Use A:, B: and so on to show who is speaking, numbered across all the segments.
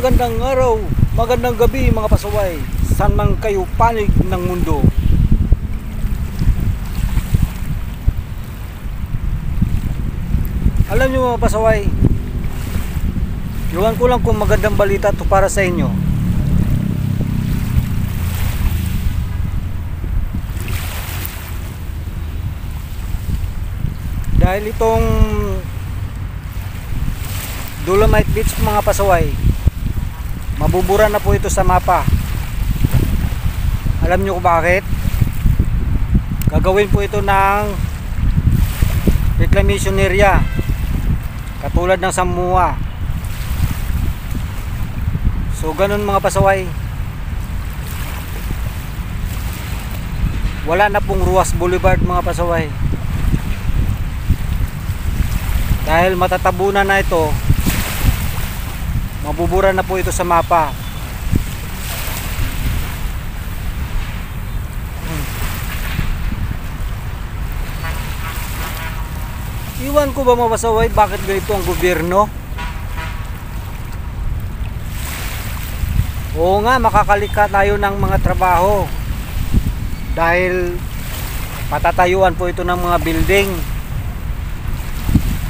A: magandang araw, magandang gabi mga pasaway. Saan man kayo panig ng mundo. Alam niyo mga pasaway, iwan ko lang kung magandang balita to para sa inyo. Dahil itong Dolomite Beach mga pasaway Mabubura na po ito sa mapa. Alam nyo kung bakit? Gagawin po ito ng Reclamation area Katulad ng Samua. So ganun mga pasaway. Wala na pong Ruas Boulevard mga pasaway. Dahil matatabunan na ito mabubura na po ito sa mapa. Iwan ko ba mabasaway bakit ganito ang gobyerno? Oo nga makakalika tayo ng mga trabaho. Dahil patatayuan po ito ng mga building.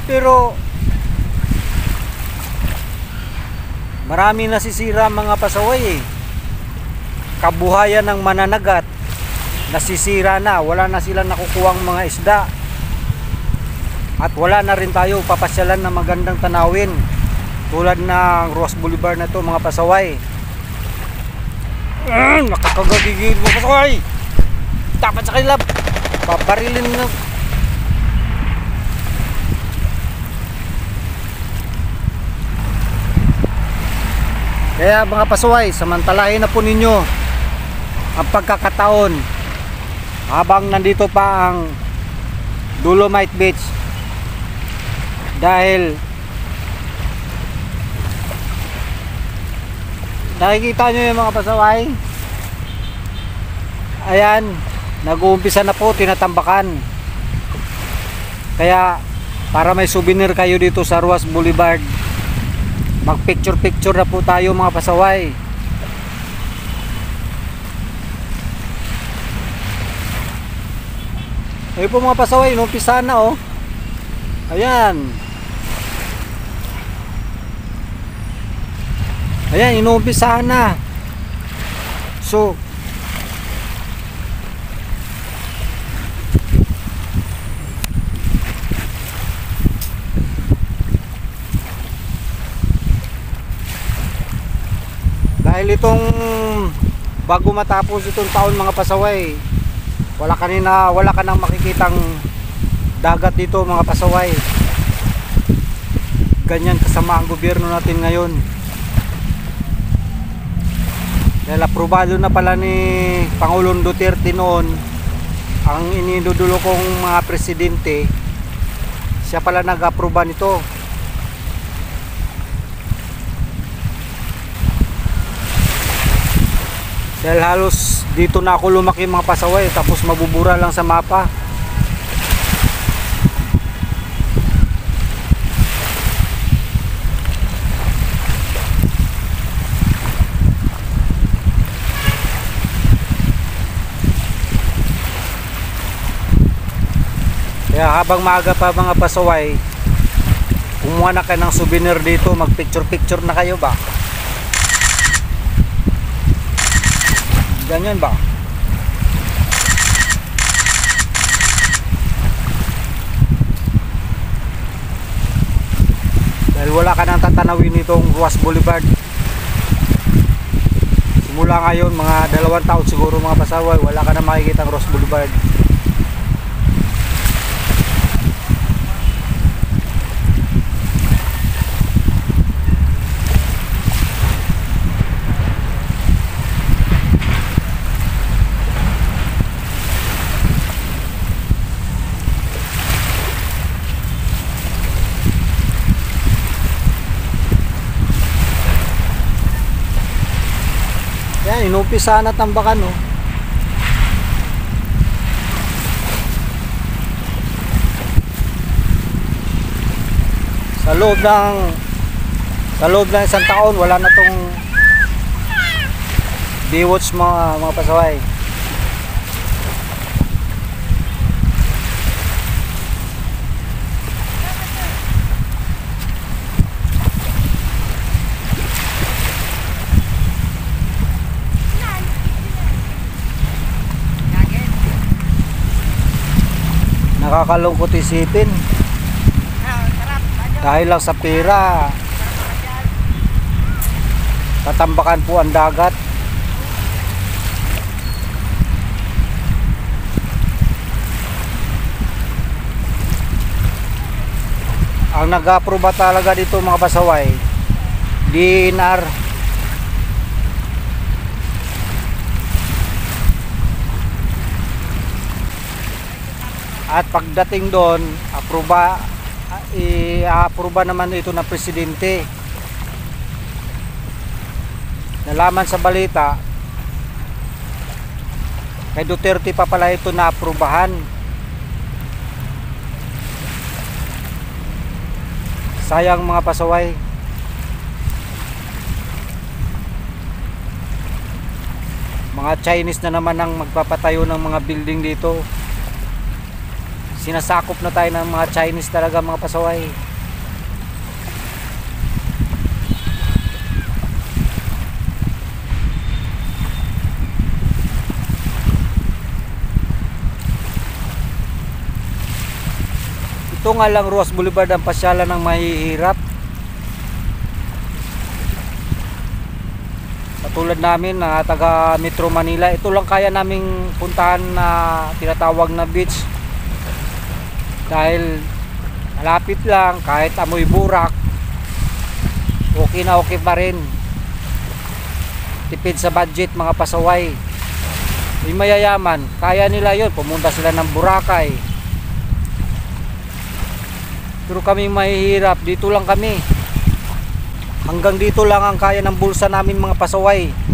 A: Pero Marami nasisira mga pasaway eh. Kabuhayan ng mananagat nasisira na, wala na silang nakukuhang mga isda. At wala na rin tayo papasyalan na magandang tanawin tulad ng Ross Boulevard na to mga pasaway. Mm, nakakagagigil mo pasaway. Dapat sa kanila paparilin na Kaya mga pasuway, samantalahin na po ninyo ang pagkakataon habang nandito pa ang Dolomite Beach. Dahil nakikita nyo yung mga pasaway? Ayan nag-uumpisa na po tinatambakan. Kaya para may souvenir kayo dito sa Ruas Boulevard mag picture picture na po tayo mga pasaway. Ayun po mga pasaway inumpisa na oh. Ayan. Ayan inumpisa na. So dahil itong bago matapos itong taon mga pasaway wala kanina wala ka nang makikitang dagat dito mga pasaway. Ganyan kasama ang gobyerno natin ngayon. Dahil aprobado na pala ni Pangulong Duterte noon ang inidudulo kong mga presidente siya pala nag-aproba nito dahil halos dito na ako lumaki mga pasaway tapos mabubura lang sa mapa. Kaya habang maaga pa mga pasaway kumuha na kayo ng souvenir dito. Mag picture picture na kayo ba Ganyan ba? Dahil wala ka nang tatanawin itong Ruas Boulevard. Simula ngayon, mga dalawang taon siguro mga pasaway, wala ka na makikita ang Ruas Boulevard. Inumpisa na tambakan, no. Sa loob ng Sa loob ng isang taon, wala na tong Baywatch mga, mga pasaway. Nakakalungkot isipin. Dahil lang sa pera, tatambakan po ang dagat. Ang nag-aproba talaga dito mga pasaway, DNR. At pagdating doon, aproba i-aproba naman ito ng presidente. Nalaman sa balita, kay Duterte pa pala ito na aprubahan. Sayang mga pasaway. Mga Chinese na naman ang magpapatayo ng mga building dito sinasakop na tayo ng mga Chinese talaga mga pasaway. Ito nga lang Roas Boulevard ang pasyalan ng mahihirap. Katulad namin na taga Metro Manila ito lang kaya naming puntahan na tinatawag na beach dahil malapit lang kahit amoy burak okay na okay pa rin. Tipid sa budget mga pasaway. May mayayaman kaya nila yon pumunta sila ng Boracay. Pero kami mahihirap dito lang kami. Hanggang dito lang ang kaya ng bulsa namin mga pasaway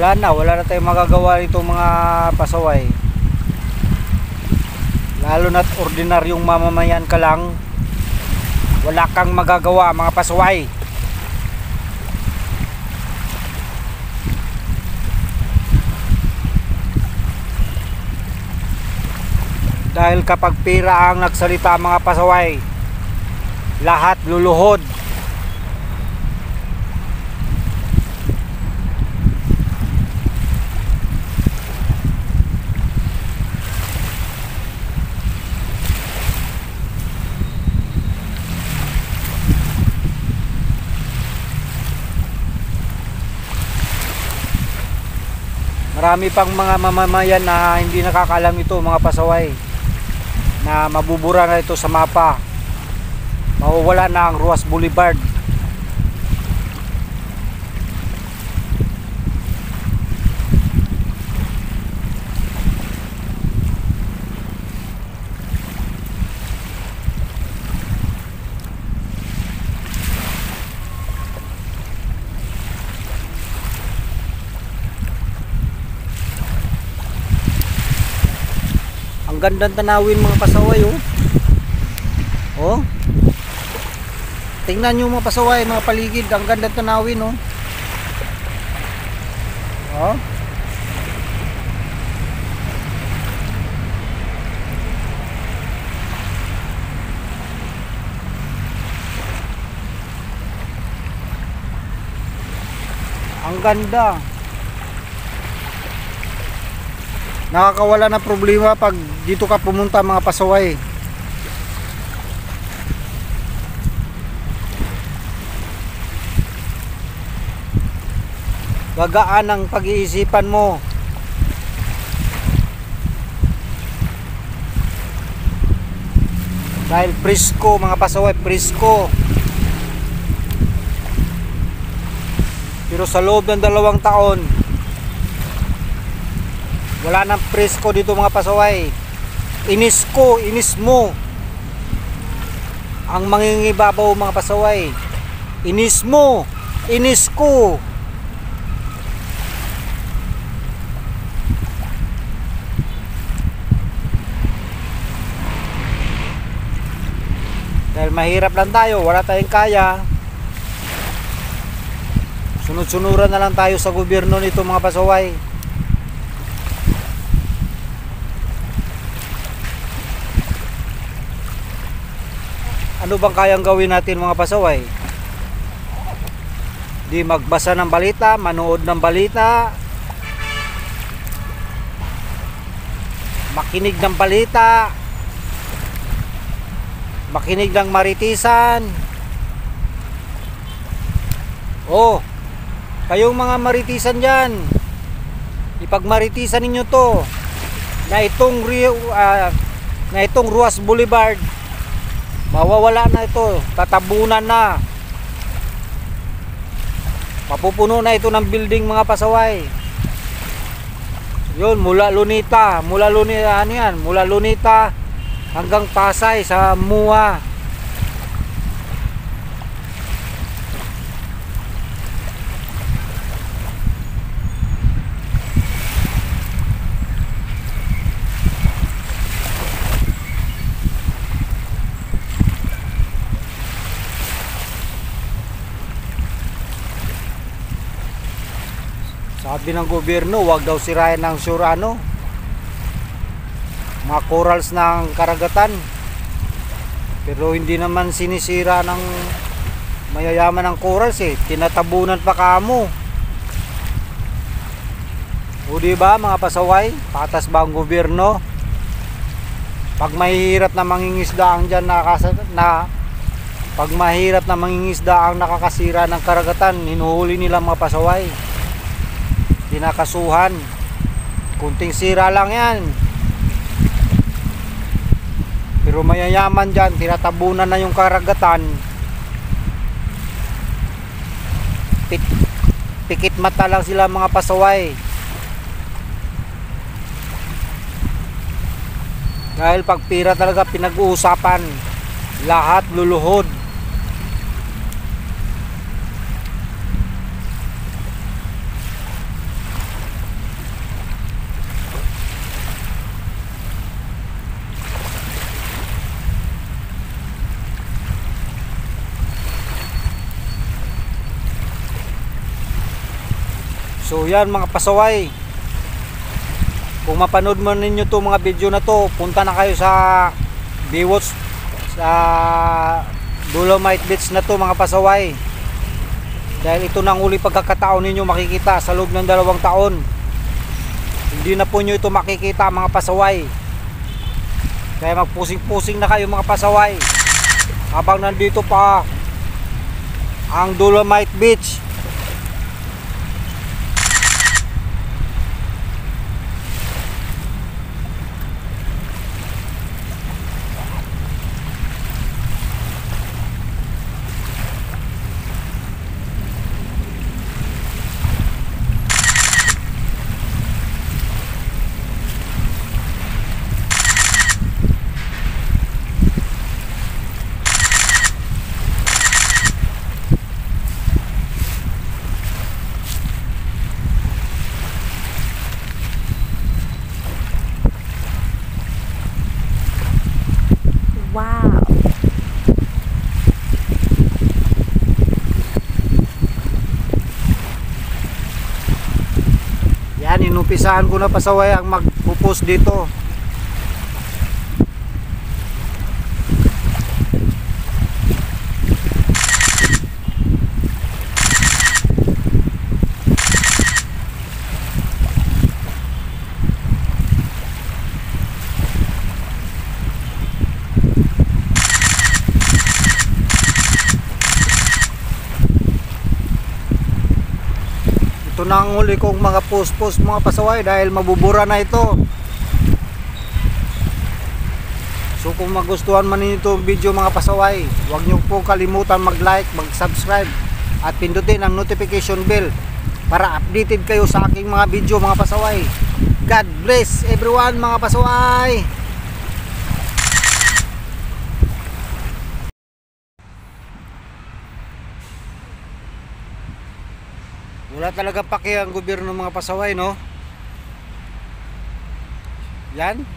A: wala na wala na tayong magagawa dito mga pasaway. Lalo na't ordinaryong mamamayan ka lang wala kang magagawa mga pasaway. Dahil kapag pira ang nagsalita mga pasaway lahat luluhod Marami pang mga mamamayan na hindi nakakalam ito mga pasaway na mabubura na ito sa mapa. Mawawala na ang Ruas Boulevard. Ang gandang tanawin mga pasaway oh. Oh. Tingnan nyo mga pasaway, mga paligid, ang gandang tanawin oh. Oh. Ang ganda. Nakakawala na problema pag dito ka pumunta mga pasaway. Gagaan ang pag-iisipan mo. Dahil presko mga pasaway presko pero sa loob ng dalawang taon wala nang presko dito mga pasaway inis ko, inis mo ang mangingibabaw mga pasaway. Inis mo, inis ko. Dahil mahirap lang tayo, wala tayong kaya. Sunod-sunuran na lang tayo sa gobyerno nito mga pasaway. Ano bang kayang gawin natin mga pasaway? Di magbasa ng balita, manood ng balita, makinig ng balita, makinig ng maritisan. Oh, kayong mga maritisan dyan, ipagmaritisan ninyo to na itong ah, na itong Ruas Boulevard mawawala na ito. Tatabunan na. Mapupuno na ito ng building mga pasaway. Yun mula Lunita. Mula Lunita ano yan? Mula Lunita hanggang Pasay sa Mua Sabi ng gobyerno, wag daw sirayan ng sure ano, mga corals ng karagatan. Pero hindi naman sinisira ng mayayaman ng corals eh. Tinatabunan pa kamo. O di ba mga pasaway? Patas ba ang gobyerno? Pag mahihirap na mangingisda ang dyan nakasa, na pag mahirap na mangingisda ang nakakasira ng karagatan, hinuhuli nila mga pasaway dinakasuhan. Kunting sira lang yan. Pero mayayaman dyan tinatabunan na yung karagatan. Pit, pikit mata lang sila mga pasaway. Dahil pag pira talaga pinag-uusapan. Lahat luluhod So yan mga pasaway. Kung mapanood mo ninyo to mga video na to, punta na kayo sa Biwots sa Dolomite Beach na to mga pasaway. Dahil ito nang uli pagkakataon ninyo makikita sa loob ng dalawang taon. Hindi na po nyo ito makikita mga pasaway. Kaya magpusing-pusing na kayo mga pasaway. Habang nandito pa ang Dolomite Beach
B: Wow.
A: Yan, inumpisahan ko na pasaway ang magpupus dito. Na ang huli kong mga post-post mga pasaway dahil mabubura na ito. So kung magustuhan man ninyo itong video mga pasaway, huwag niyo po kalimutan mag-like, mag-subscribe at pindutin ang notification bell para updated kayo sa aking mga video mga pasaway. God bless everyone mga pasaway! Wala talaga paki ang gobyerno ng mga pasaway, no? Yan.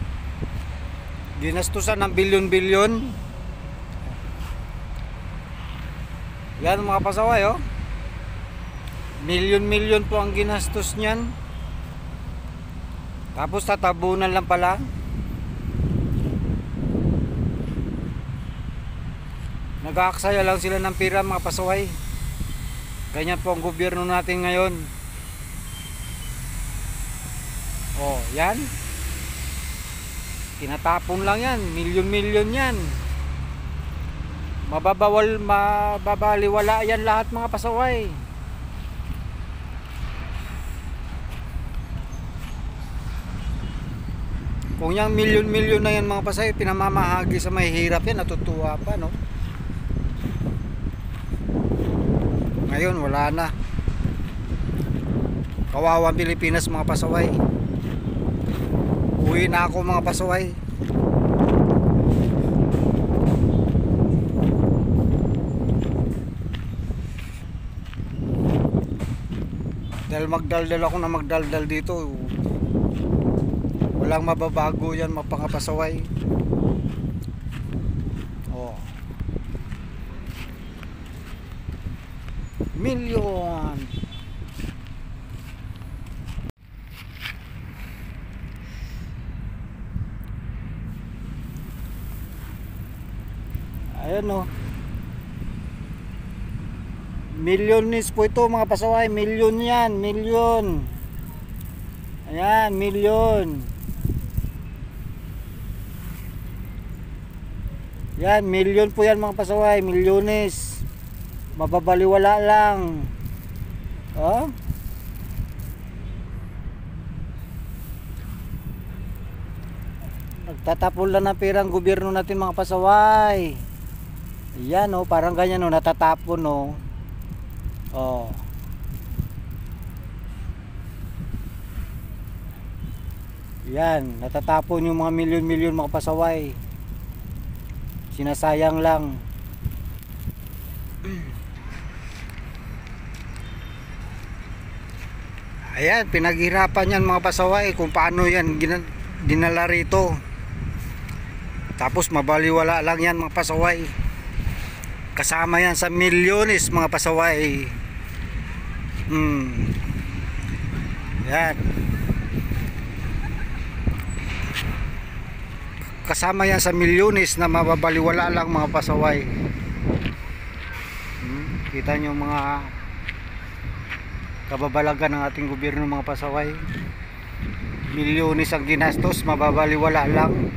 A: Ginastusan ng bilyon-bilyon. Yan mga pasaway, oh. Milyon-milyon po ang ginastos niyan. Tapos tatabunan lang pala. Nag-aaksaya lang sila ng pira mga pasaway. Ganyan po ang gobyerno natin ngayon. Oh, yan. Tinatapon lang yan. Milyon-milyon yan. Mababawal, mababaliwala yan lahat mga pasaway. Kung yung milyon-milyon na yan mga pasay, pinamamahagi sa mahihirap yan, natutuwa pa, no? Ngayon, wala na. Kawawang Pilipinas mga pasaway. Uwi na ako mga pasaway. Dahil magdaldal ako na magdaldal dito, walang mababago yan mapangapasaway. Oh. Milyon. Ayan o. Milyonis po ito mga pasaway. Milyon yan. Milyon. Ayan. Milyon. Yan. Milyon po yan mga pasaway. Milyonis. Mababaliwala lang. Oh. Nagtatapon lang ng perang gobyerno natin mga pasaway. Yan oh, parang ganyan oh, natatapon oh. Oh. Yan, natatapon yung mga milyon-milyon mga pasaway. Sinasayang lang. Ayan, pinaghirapan yan mga pasaway kung paano yan dinala rito. Tapos mabaliwala lang yan mga pasaway. Kasama yan sa milyones mga pasaway. Hmm. Yan. Kasama yan sa milyones na mababaliwala lang mga pasaway. Hmm. Kita nyo mga kababalagan ng ating gobyerno mga pasaway. Milyones ang ginastos, mababaliwala lang.